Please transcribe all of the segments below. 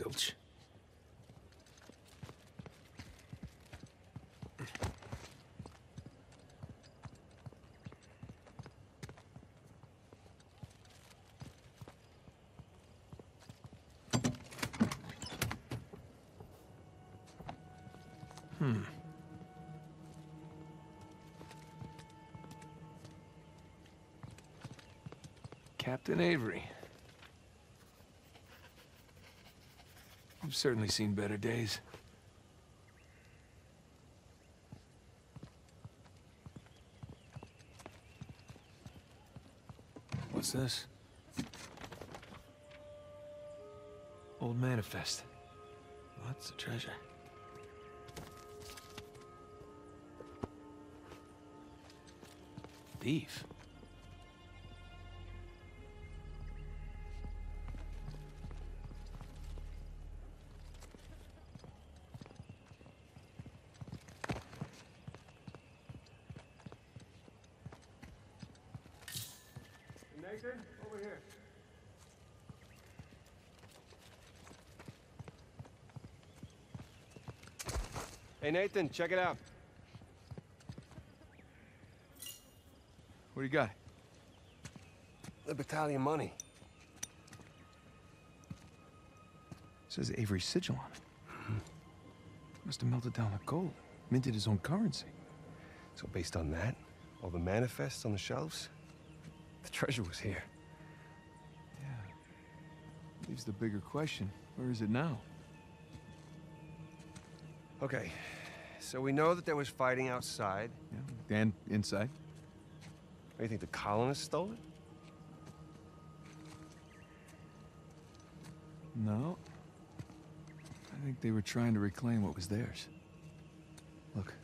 zilch. Hmm. Captain Avery. You've certainly seen better days. What's this? Old manifest. Lots of treasure. Thief? Hey, Nathan, check it out. What do you got? The battalion money. says Avery's sigil on it. Must have melted down the gold. Minted his own currency. So based on that, all the manifests on the shelves, the treasure was here. Yeah. Leaves the bigger question. Where is it now? Okay, so we know that there was fighting outside. Yeah. And inside? Do you think the colonists stole it? No. I think they were trying to reclaim what was theirs. Look.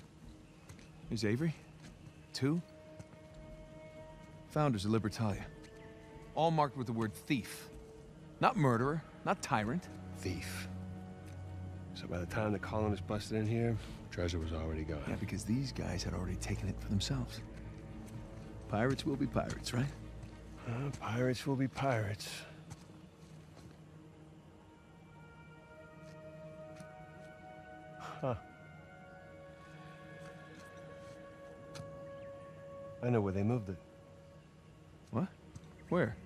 Here's Avery. Two. Founders of Libertalia. All marked with the word thief. Not murderer, not tyrant. Thief. So by the time the colonists busted in here, treasure was already gone. Yeah, because these guys had already taken it for themselves. Pirates will be pirates, right? Uh, pirates will be pirates. Huh. I know where they moved it. What? Where?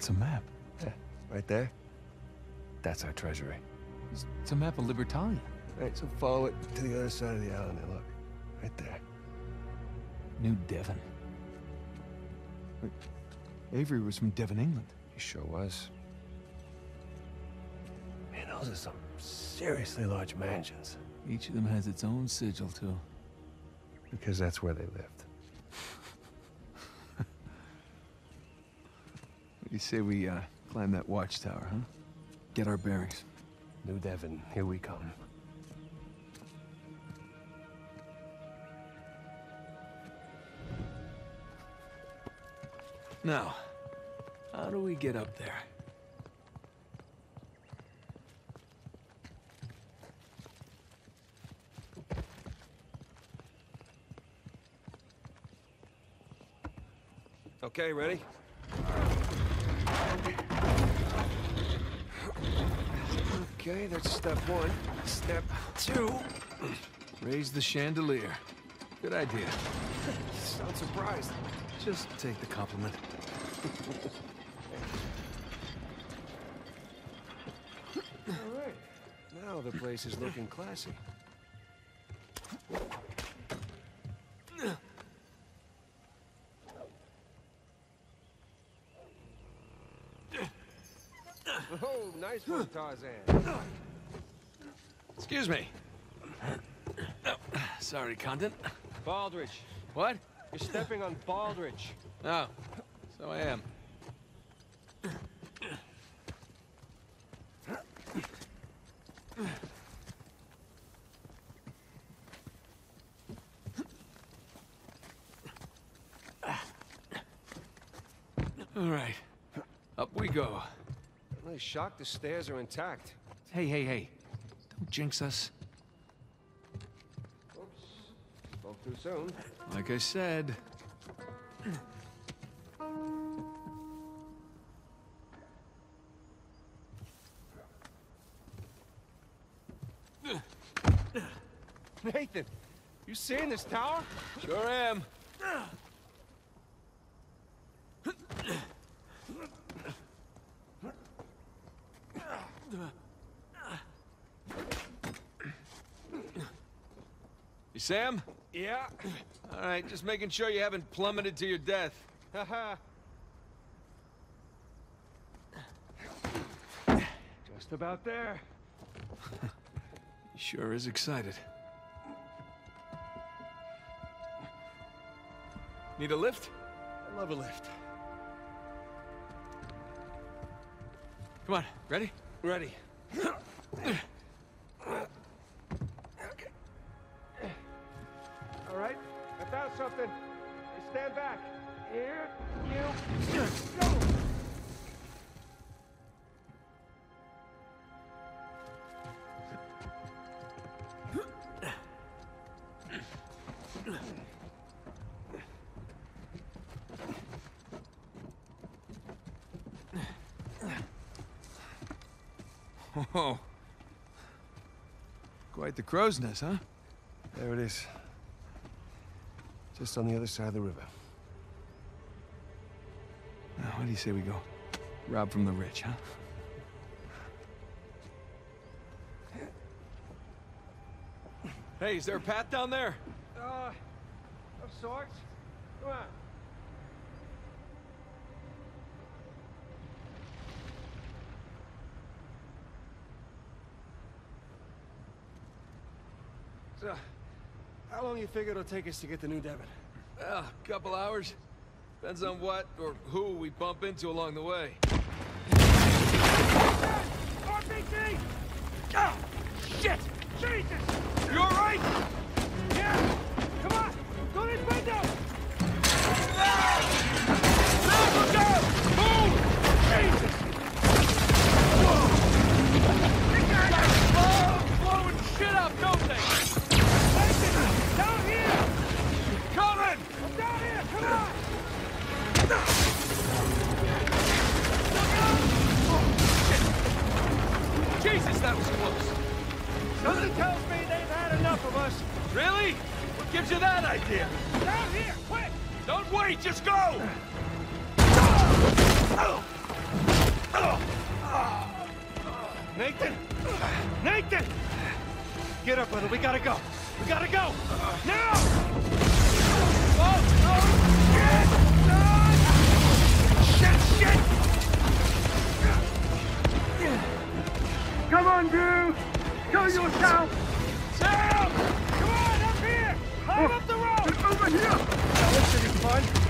It's a map. Yeah, right there. That's our treasury. It's, it's a map of Libertalia. Right, so follow it to the other side of the island there, look. Right there. New Devon. Wait, Avery was from Devon, England. He sure was. Man, those are some seriously large mansions. Each of them has its own sigil, too. Because that's where they lived. You say we, uh, climb that watchtower, huh? Get our bearings. New Devon, here we come. Now, how do we get up there? Okay, ready? Okay, that's step one. Step two. Raise the chandelier. Good idea. Sound surprised. Just take the compliment. All right. Now the place is looking classy. Nice one, Tarzan. Excuse me. Oh, sorry, Condent. Baldridge, What? you're stepping on Baldridge. Oh, so I am. shocked the stairs are intact. Hey, hey, hey. Don't jinx us. Oops. Spoke too soon. Like I said. Nathan, you seeing this tower? Sure am. Sam? Yeah. All right, just making sure you haven't plummeted to your death. Haha. Just about there. He sure is excited. Need a lift? I love a lift. Come on, ready? Ready. something. Hey, stand back. Here, you, go! Oh. Quite the crow's nest, huh? There it is. Just on the other side of the river. Now, what do you say we go? Rob from the rich, huh? Hey, is there a path down there? Uh, of sorts. Come on. So, how long you figure it'll take us to get to New Devon? Well, a couple hours. Depends on what or who we bump into along the way. RPG! Ah! Shit! Jesus! You alright? Yeah! Come on! Go to this window! Jesus, that was close. Something tells me they've had enough of us. Really? What gives you that idea? Down here! Quick! Don't wait, just go! Nathan! Nathan! Get up, brother. We gotta go. We gotta go! Now! Oh, oh, Come on, Drew! Show yourself! Sam! Come on, up here! Climb oh. up the road! Over here! This should be fun.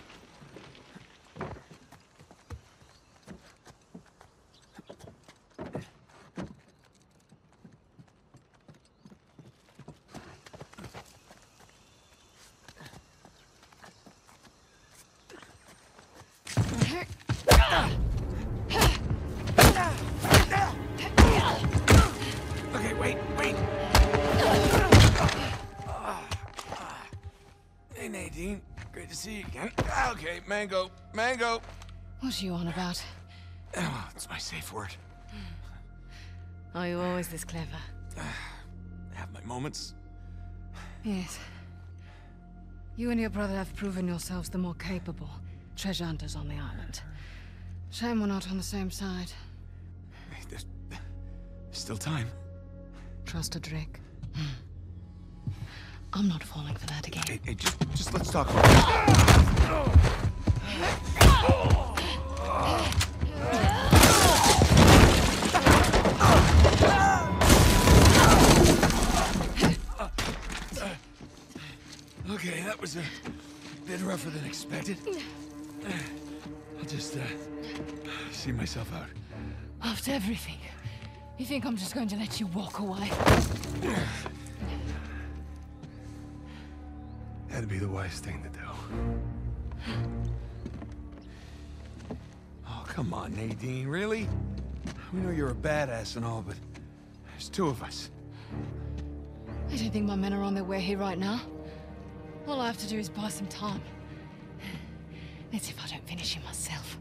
To see you again. Okay, Mango. Mango. What are you on about? Oh, it's my safe word. Are you always this clever? I have my moments. Yes. You and your brother have proven yourselves the more capable treasure hunters on the island. Shame we're not on the same side. Hey, there's, there's still time. Trust a Drake. I'm not falling for that again. Hey, hey, just, just let's talk. Okay, that was a bit rougher than expected. I'll just, uh, see myself out. After everything, you think I'm just going to let you walk away? That'd be the wise thing to do. Oh, come on, Nadine, really? We know you're a badass and all, but there's two of us. I don't think my men are on their way here right now. All I have to do is buy some time. Let's see if I don't finish him myself.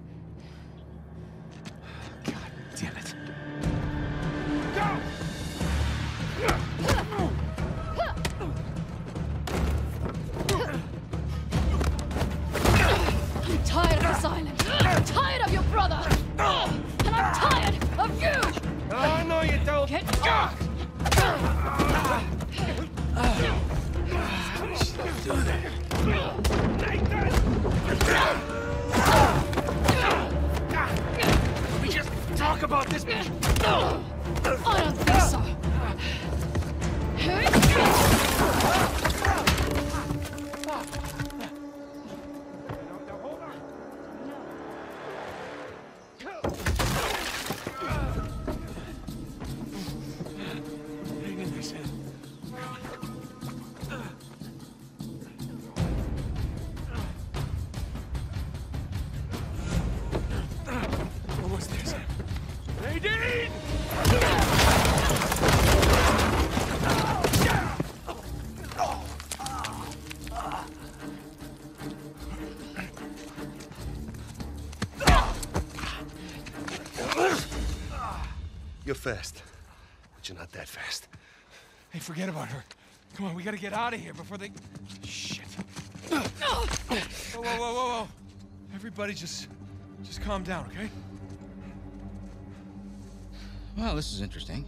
You're fast, but you're not that fast. Hey, forget about her. Come on, we gotta get out of here before they... Shit. Whoa, whoa, whoa, whoa, whoa. Everybody just... just calm down, okay? Well, this is interesting.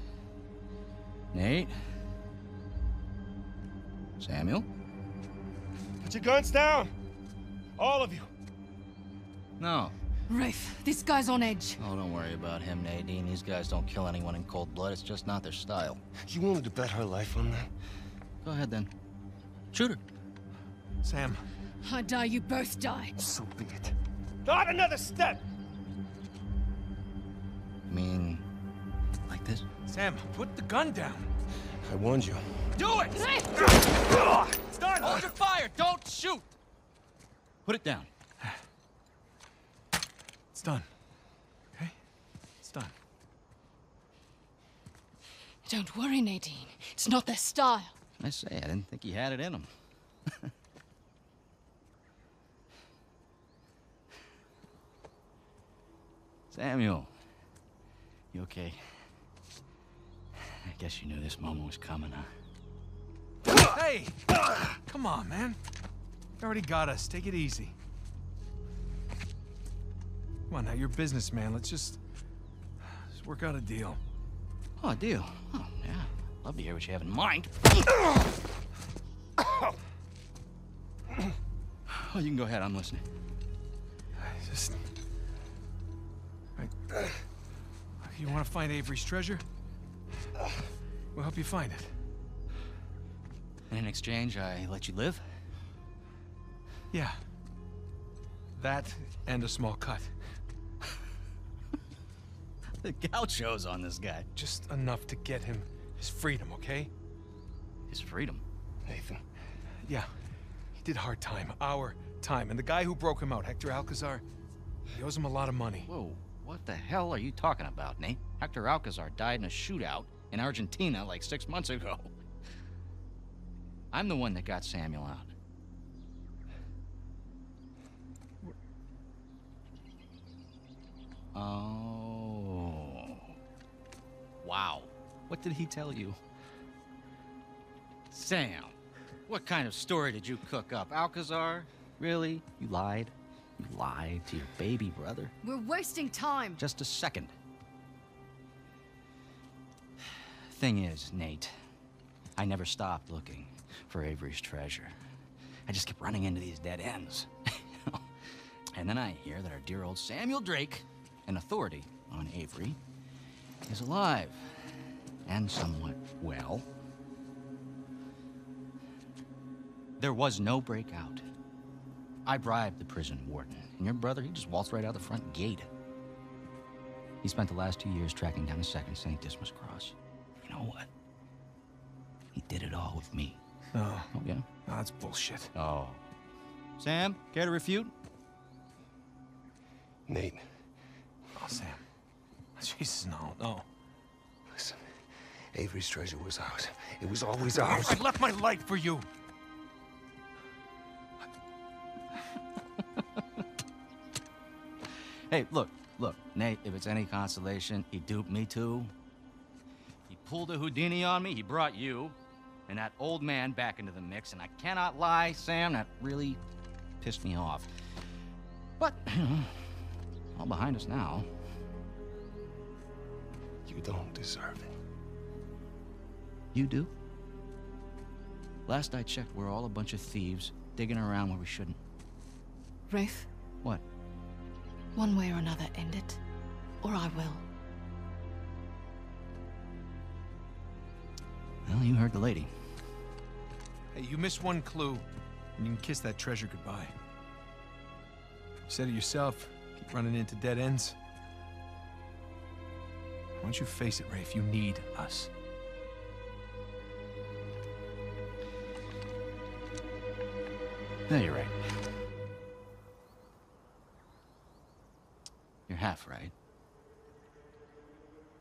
Nate? Samuel? Put your guns down. All of you. No. Rafe, this guy's on edge. Oh, don't worry about him, Nadine. These guys don't kill anyone in cold blood. It's just not their style. You wanted to bet her life on that? Go ahead, then. Shoot her. Sam, I die, you both die. So be it. Not another step. I mean, like this? Sam, put the gun down. I warned you. Do it! It's done. Hold your fire! Don't shoot! Put it down. It's done. Okay? It's done. Don't worry, Nadine. It's not their style. I say, I didn't think he had it in him. Samuel. You okay? I guess you knew this moment was coming, huh? Hey! Come on, man. You already got us. Take it easy. Come on now, you're a businessman. Let's just... just work out a deal. Oh, deal. Oh, yeah. Love to hear what you have in mind. Oh, you can go ahead. I'm listening. I just... I... You want to find Avery's treasure? We'll help you find it. And in exchange, I let you live? Yeah. That and a small cut. The gauchos on this guy. Just enough to get him his freedom, okay? His freedom. Nathan. Yeah. He did hard time. Our time. And the guy who broke him out, Hector Alcazar, he owes him a lot of money. Whoa, what the hell are you talking about, Nate? Hector Alcazar died in a shootout in Argentina like six months ago. I'm the one that got Samuel out. Oh. Wow. What did he tell you? Sam, what kind of story did you cook up? Alcazar? Really? You lied? You lied to your baby brother? We're wasting time. Just a second. Thing is, Nate, I never stopped looking for Avery's treasure. I just kept running into these dead ends. and then I hear that our dear old Samuel Drake, an authority on Avery, is alive and somewhat well. There was no breakout. I bribed the prison warden, and your brother, he just waltzed right out the front gate. He spent the last two years tracking down a second St. Dismas cross. You know what? He did it all with me. No, Oh, yeah? no, that's bullshit. Oh. Sam, care to refute? Nate, Oh, Sam. Jesus, no, no. listen. Avery's treasure was ours. It was always ours. I left my life for you. Hey, look, look, Nate, if it's any consolation, he duped me too. He pulled a Houdini on me, he brought you and that old man back into the mix, and I cannot lie, Sam, that really pissed me off. But, all behind us now. You don't deserve it. You do? Last I checked, we're all a bunch of thieves digging around where we shouldn't. Rafe, What? one way or another, end it. Or I will. Well, you heard the lady. Hey, you missed one clue, and you can kiss that treasure goodbye. You said it yourself. Keep running into dead ends. Why don't you face it, Rafe? You need us. No, you're right. You're half right.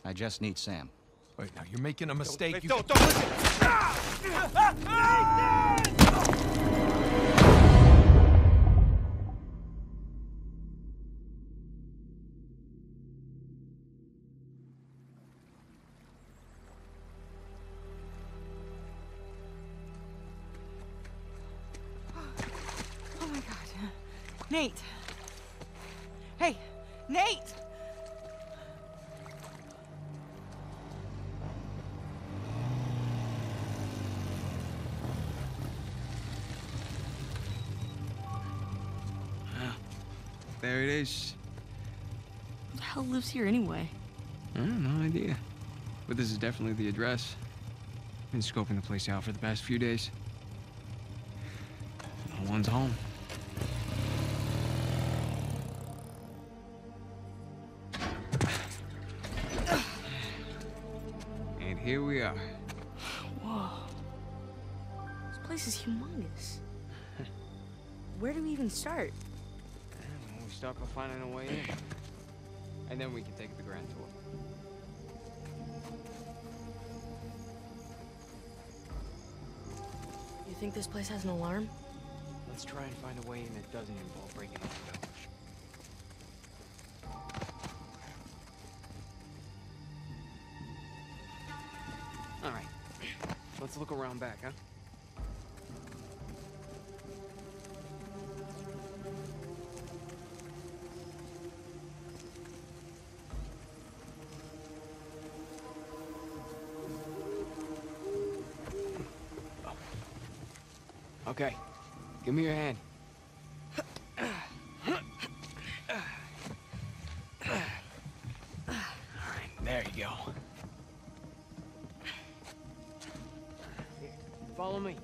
I just need Sam. Wait, now you're making a mistake. Rafe, You don't, can- don't listen! Oh There. Who the hell lives here anyway? I have no idea. But this is definitely the address. Been scoping the place out for the past few days. No one's home. And here we are. Whoa. This place is humongous. Where do we even start? Start by finding a way in. And then we can take the grand tour. You think this place has an alarm? Let's try and find a way in that doesn't involve breaking in the. All right. Let's look around back, huh? Okay. Give me your hand. There you go. Here, follow me.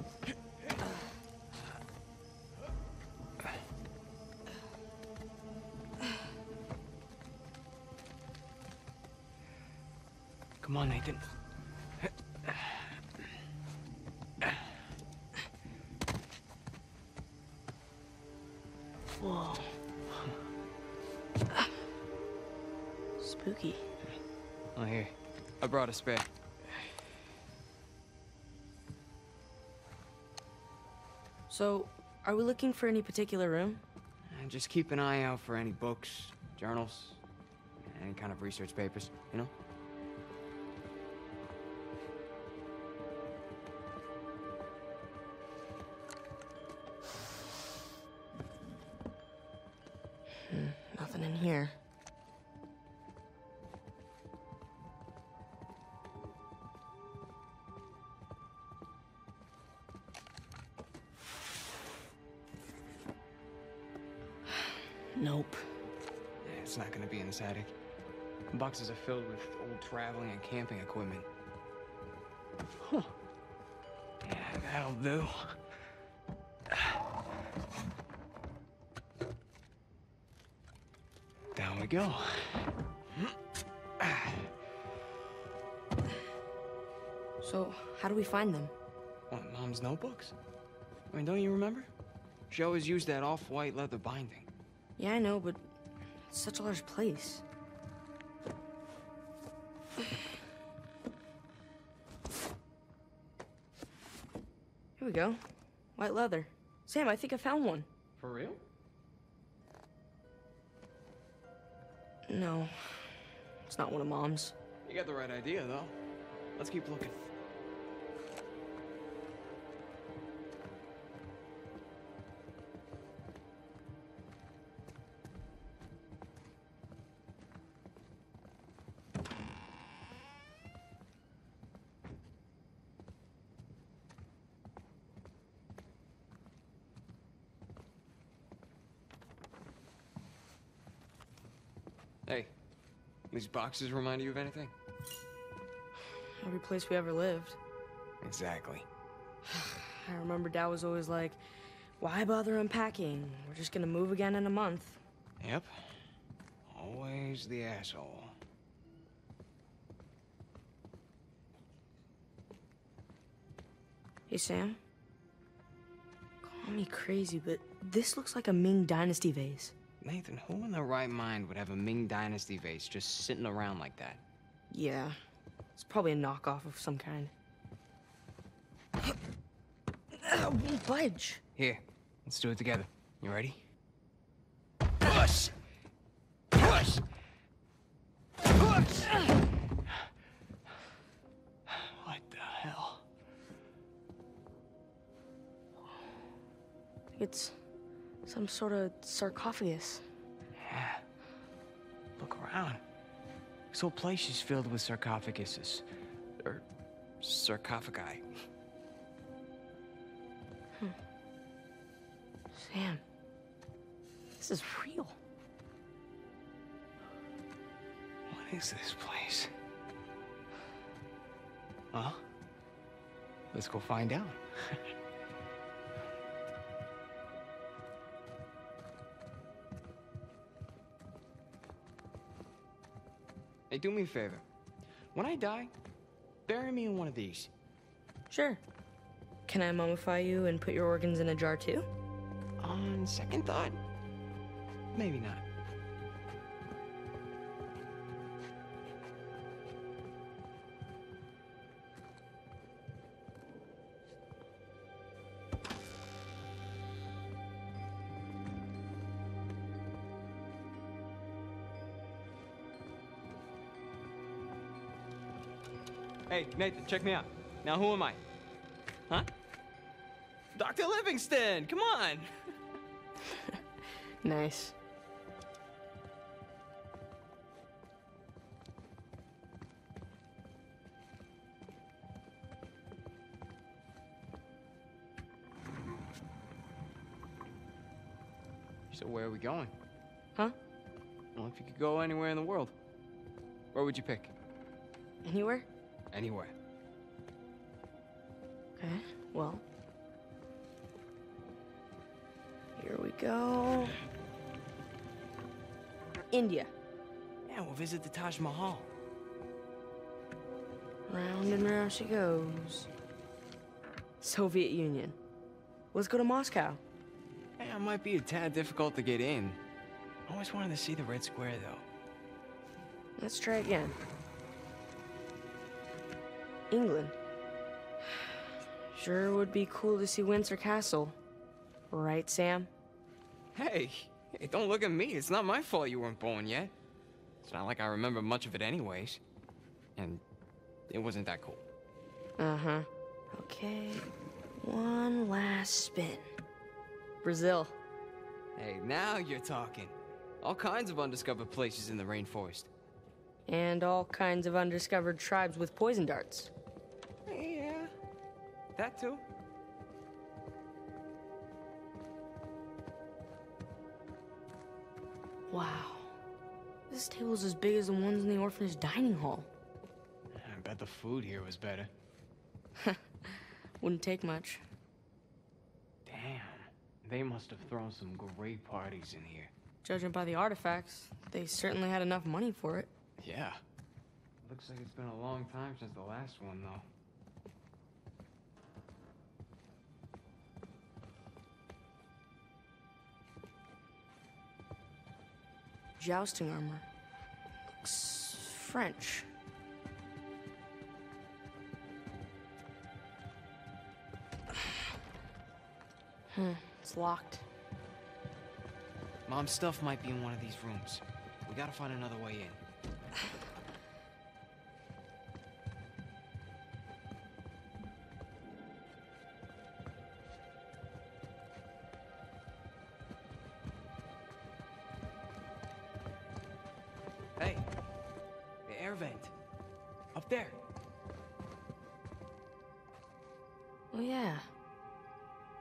Come on, Nathan. Brought. So, are we looking for any particular room? And just keep an eye out for any books, journals, any kind of research papers, you know? Filled with old traveling and camping equipment. Huh. Yeah, that'll do. Down we go. So, how do we find them? What, Mom's notebooks? I mean, don't you remember? She always used that off-white leather binding. Yeah, I know, but it's such a large place. Go. White leather. Sam, I think I found one. For real? No. It's not one of Mom's. You got the right idea, though. Let's keep looking. Boxes remind you of anything? Every place we ever lived. Exactly. I remember Dad was always like, why bother unpacking? We're just gonna move again in a month. Yep. Always the asshole. Hey, Sam. Call me crazy, but this looks like a Ming Dynasty vase. Nathan, who in their right mind would have a Ming Dynasty vase just sitting around like that? Yeah. It's probably a knockoff of some kind. Won't budge. Here, let's do it together. You ready? Push! Push! Push! What the hell? It's some sort of sarcophagus. Yeah. Look around. This whole place is filled with sarcophaguses. Or sarcophagi. Hmm. Sam, this is real. What is this place? Well, let's go find out. hey, do me a favor. When I die, bury me in one of these. Sure. Can I mummify you and put your organs in a jar too? On second thought, maybe not. Hey, Nathan, check me out. Now, who am I? Huh? Dr. Livingstone, come on! Nice. So where are we going? Huh? Well, if you could go anywhere in the world, where would you pick? Anywhere? Anywhere. Okay, well. Here we go. India. Yeah, we'll visit the Taj Mahal. Round and round she goes. Soviet Union. Let's go to Moscow. Hey, it might be a tad difficult to get in. I always wanted to see the Red Square, though. Let's try again. England. Sure would be cool to see Windsor Castle. Right, Sam? Hey, hey, don't look at me. It's not my fault you weren't born yet. It's not like I remember much of it anyways. And it wasn't that cool. Uh-huh. Okay. One last spin. Brazil. Hey, now you're talking. All kinds of undiscovered places in the rainforest. And all kinds of undiscovered tribes with poison darts. That too. Wow. This table's as big as the ones in the orphanage dining hall. I bet the food here was better. Wouldn't take much. Damn, they must have thrown some great parties in here. Judging by the artifacts, they certainly had enough money for it. Yeah. Looks like it's been a long time since the last one, though. Jousting armor. Looks French. Hmm, it's locked. Mom's stuff might be in one of these rooms. We gotta find another way in. Vent. Up there. Oh yeah.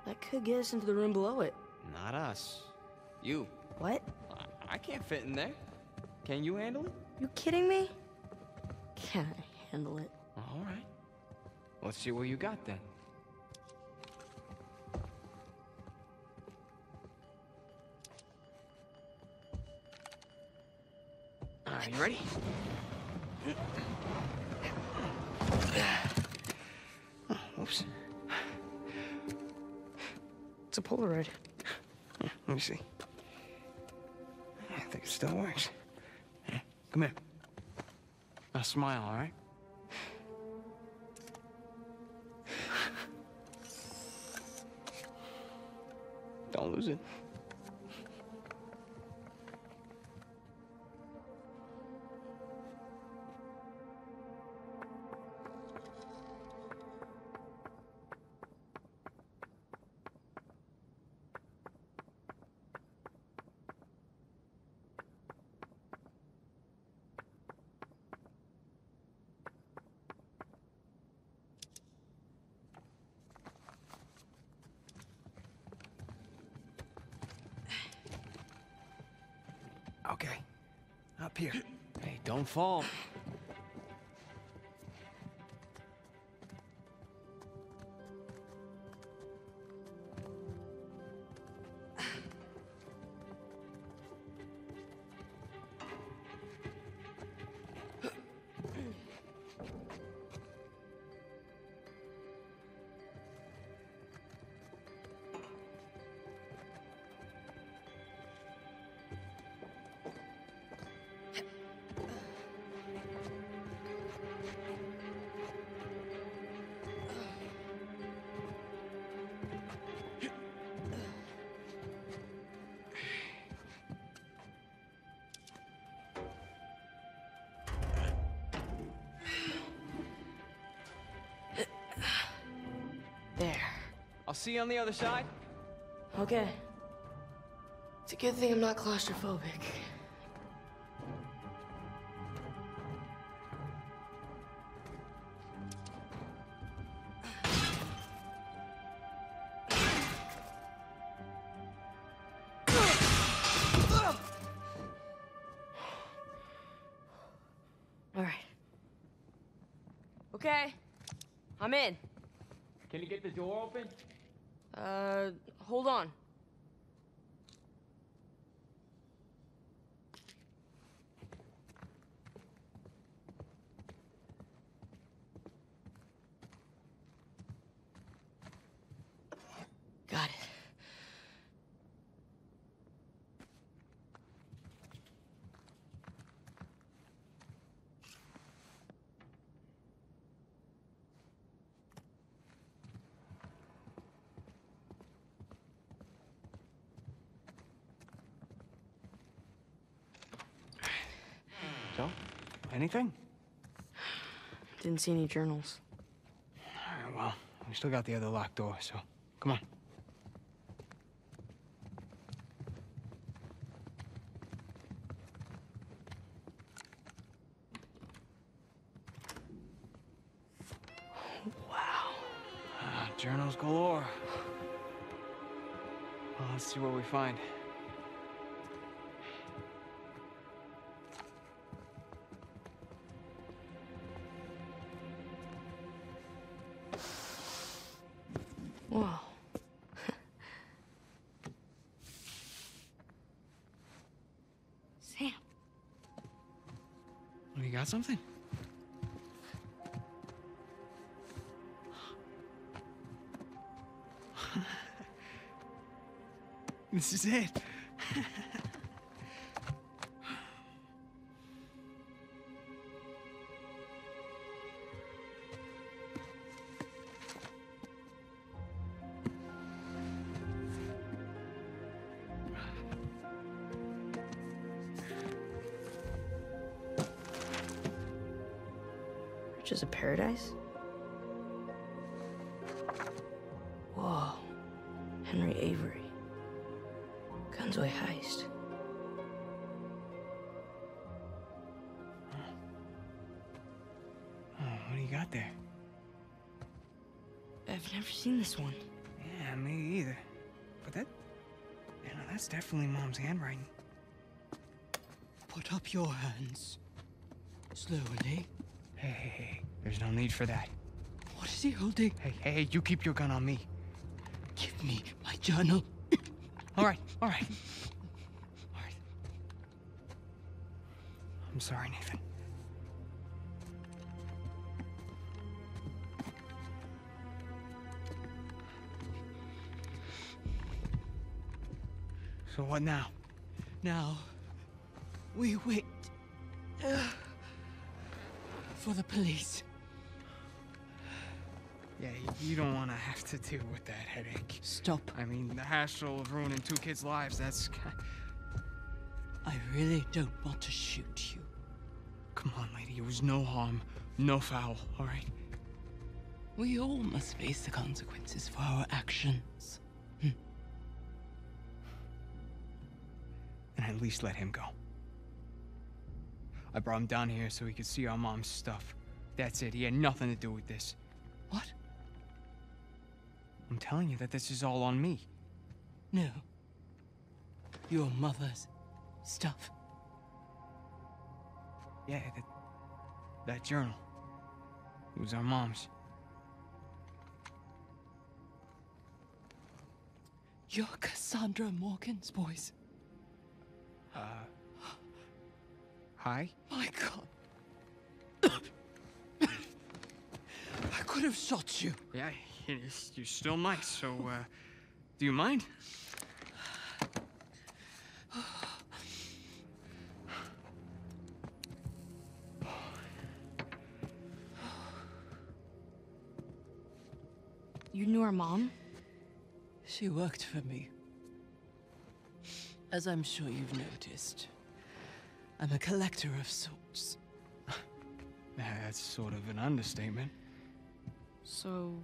That could get us into the room below it. Not us. You. What? I, I can't fit in there. Can you handle it? You kidding me? Can I handle it? All right. Let's see what you got then. Are you ready? Polaroid. Let me see. I think it still works. Come here. Now smile, all right? Don't lose it. Up here. Hey, don't fall. See you on the other side. Okay. It's a good thing I'm not claustrophobic. All right. Okay. I'm in. Can you get the door open? Uh, hold on. Anything? Didn't see any journals. All right, well, we still got the other locked door, so come on. Wow. Uh, journals galore. Well, let's see what we find. Whoa. Sam, Oh, you got something? this is it. this one. Yeah, me either. But that, you know, that's definitely Mom's handwriting. Put up your hands. Slowly. Hey, hey, hey. There's no need for that. What is he holding? Hey, hey, hey, you keep your gun on me. Give me my journal. All right, all right. All right. I'm sorry, Nathan. So what now? Now, we wait uh, for the police. Yeah, you don't want to have to deal with that headache. Stop. I mean, the hassle of ruining two kids' lives, that's... I really don't want to shoot you. Come on, lady, it was no harm, no foul, all right? We all must face the consequences for our actions. And at least let him go. I brought him down here so he could see our mom's stuff. That's it, he had nothing to do with this. What? I'm telling you that this is all on me. No. Your mother's stuff. Yeah, that, that journal. It was our mom's. You're Cassandra Morgan's voice. Uh. Hi? My God. I could have shot you. Yeah, you're still might, so, uh, do you mind? You knew her mom? She worked for me. As I'm sure you've noticed, I'm a collector of sorts. That's sort of an understatement. So,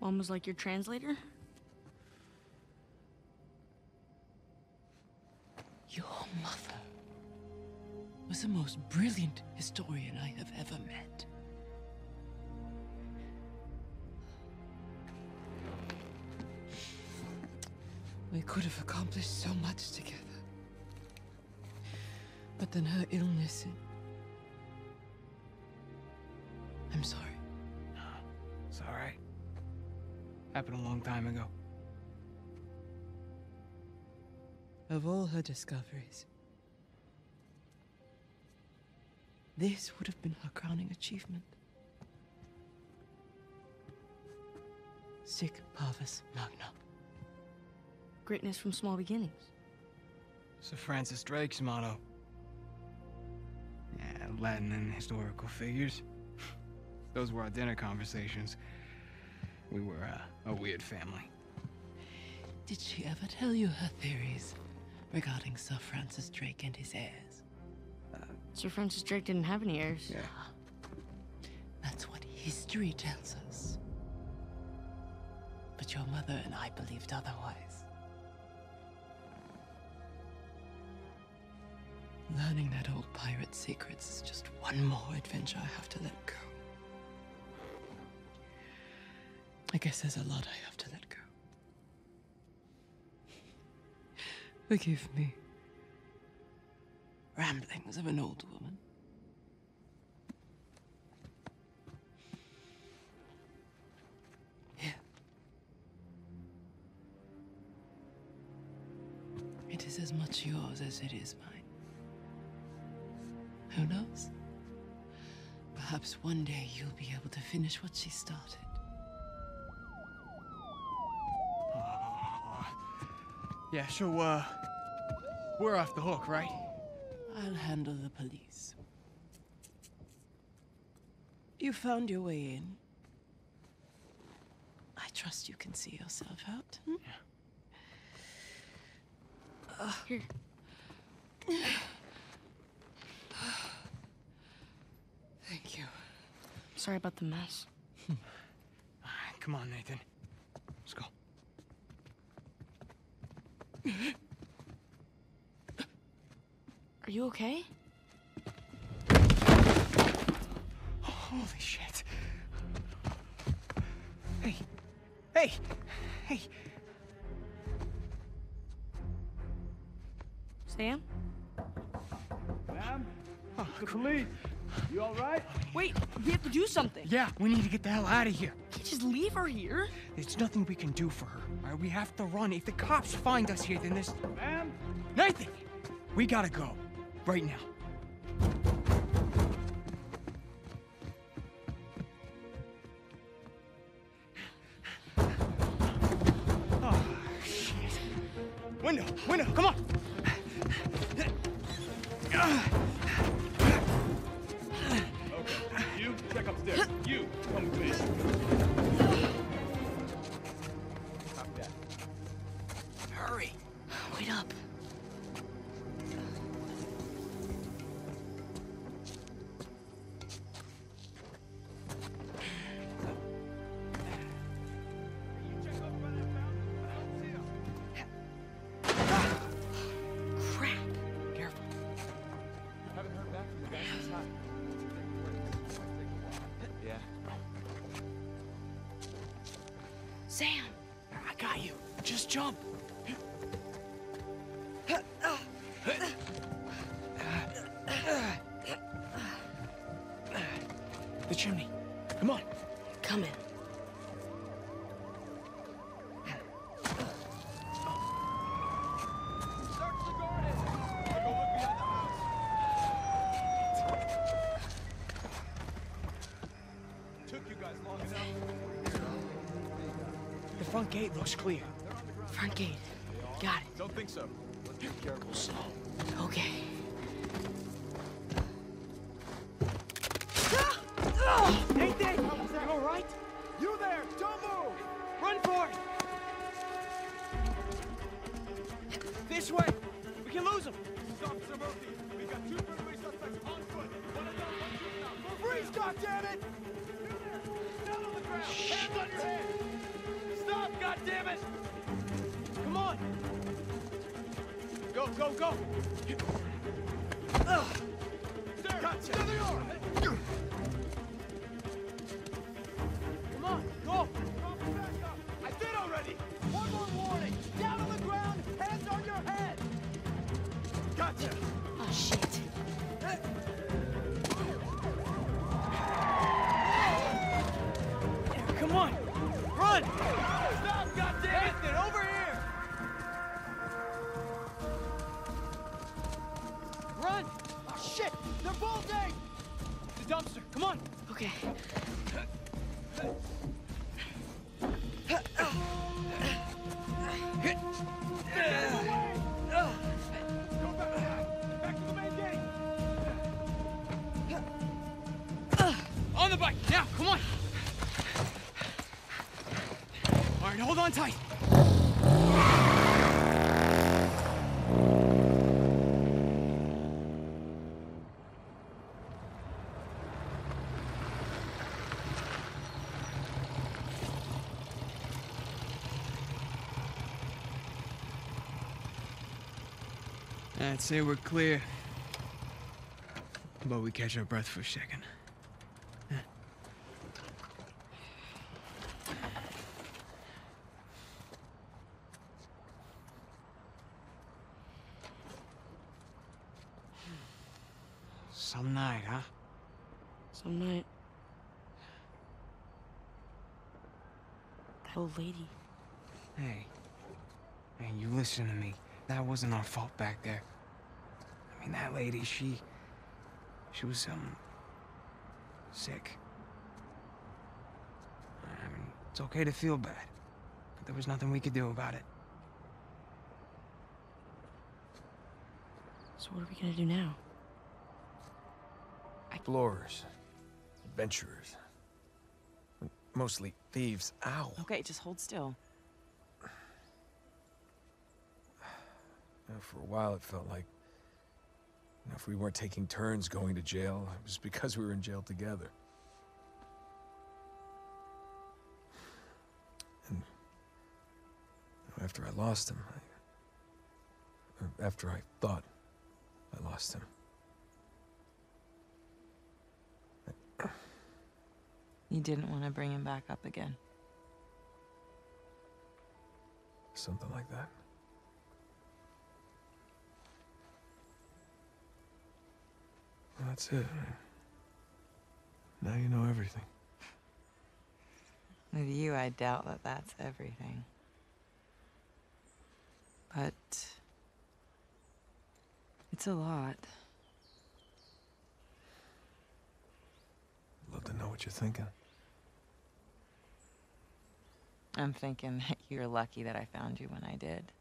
mom was like your translator? Your mother was the most brilliant historian I have ever met. We could have accomplished so much together. But then her illness. I'm sorry. It's alright. Happened a long time ago. Of all her discoveries, this would have been her crowning achievement. Sic Parvis Magna. Greatness from small beginnings. Sir Francis Drake's motto. Yeah, Latin and historical figures. Those were our dinner conversations. We were uh, a weird family. Did she ever tell you her theories regarding Sir Francis Drake and his heirs? Sir Francis Drake didn't have any heirs. Yeah. That's what history tells us. But your mother and I believed otherwise. Learning that old pirate's secrets is just one more adventure I have to let go. I guess there's a lot I have to let go. Forgive me. Ramblings of an old woman. Here. It is as much yours as it is mine. Who knows? Perhaps one day you'll be able to finish what she started. Yeah, so, uh, we're off the hook, right? I'll handle the police. You found your way in. I trust you can see yourself out. hmm? Here. Thank you. Sorry about the mess. Come on, Nathan. Let's go. Are you okay? Holy shit. Hey. Hey. Hey. Sam? Wait, we have to do something. Yeah, we need to get the hell out of here. Can't just leave her here. There's nothing we can do for her. All right, we have to run. If the cops find us here, then this. Ma'am? Nathan! We gotta go. Right now. Sam. I got you. Just jump. The chimney. Come on. There! They are! I'd say we're clear. But we catch our breath for a second. Some night, huh? Some night. That old lady. Hey. Hey, you listen to me. That wasn't our fault back there. I mean, that lady, she... She was, um... Sick. I mean, it's okay to feel bad. But there was nothing we could do about it. So what are we gonna do now? Explorers. Adventurers. Mostly thieves. Ow. Okay, just hold still. For a while, it felt like you know, if we weren't taking turns going to jail, it was because we were in jail together. And after I lost him, I, or after I thought I lost him, You didn't want to bring him back up again. something like that. That's it. Now you know everything. With you, I doubt that that's everything. But. It's a lot. Love to know what you're thinking. I'm thinking that you're lucky that I found you when I did.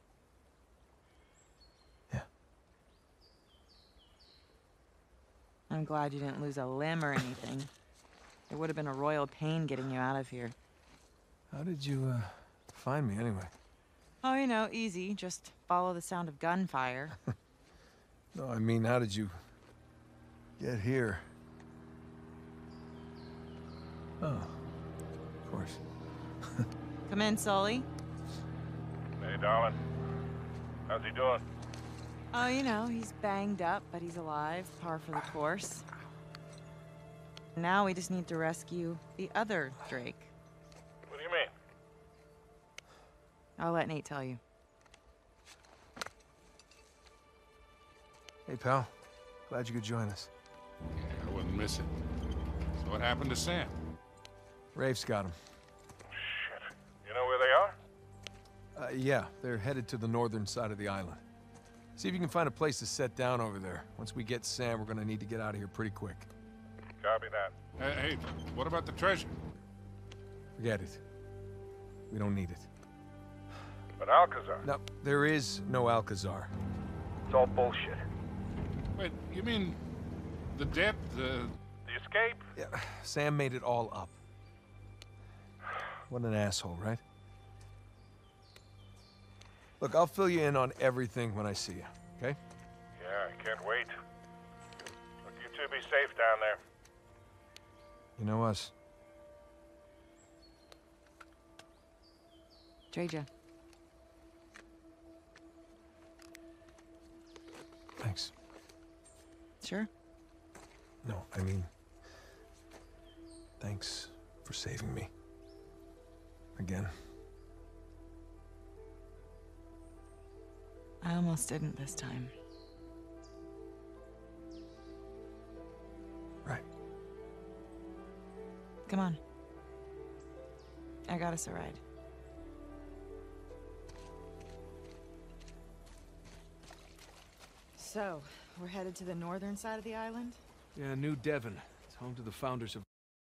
I'm glad you didn't lose a limb or anything. It would have been a royal pain getting you out of here. How did you uh, find me anyway? Oh, you know, easy. Just follow the sound of gunfire. No, I mean, how did you get here? Oh, of course. Come in, Sully. Hey, darling. How's he doing? Oh, you know, he's banged up, but he's alive. Par for the course. Now we just need to rescue the other Drake. What do you mean? I'll let Nate tell you. Hey, pal. Glad you could join us. Yeah, I wouldn't miss it. So what happened to Sam? Rafe's got him. Shit. You know where they are? Uh, yeah, they're headed to the northern side of the island. See if you can find a place to set down over there. Once we get Sam, we're gonna need to get out of here pretty quick. Copy that. Hey, hey, what about the treasure? Forget it. We don't need it. But Alcazar, No, there is no Alcazar. it's all bullshit. Wait, you mean the debt, the... The escape? Yeah, Sam made it all up. What an asshole, right? Look, I'll fill you in on everything when I see you, okay? Yeah, I can't wait. Look, you two be safe down there. You know us. Treja. Thanks. Sure. No, I mean, thanks for saving me. Again. I almost didn't this time. Right. Come on. I got us a ride. So, we're headed to the northern side of the island? Yeah, New Devon. It's home to the founders of